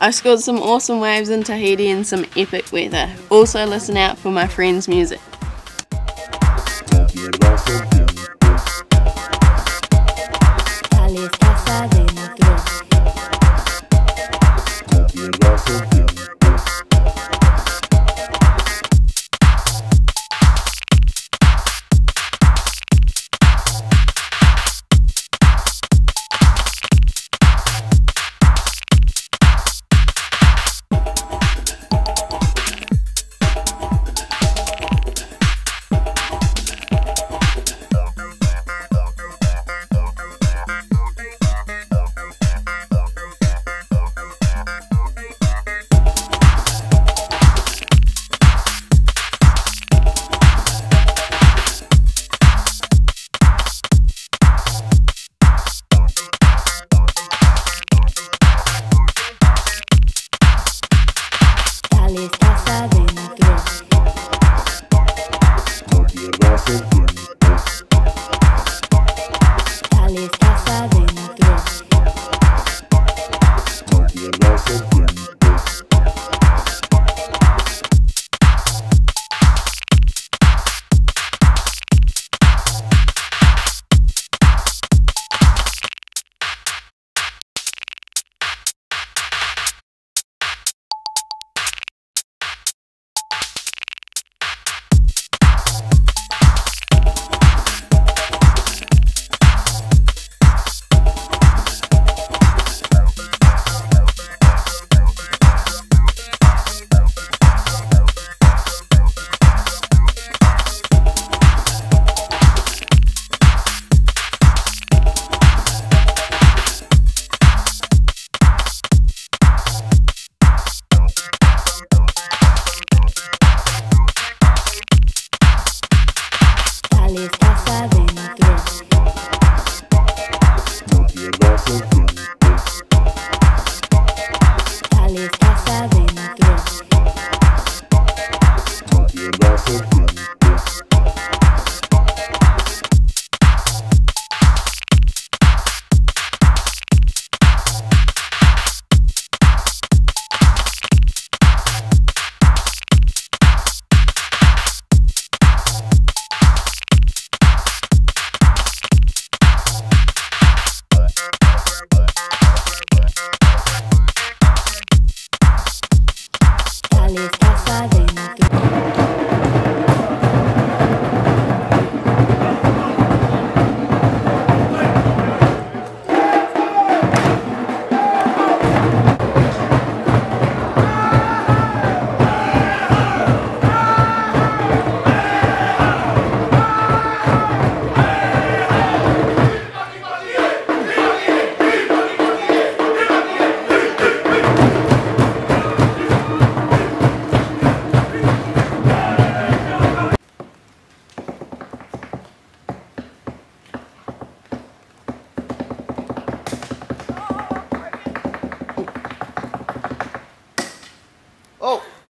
I scored some awesome waves in Tahiti and some epic weather. Also listen out for my friend's music. está dentro.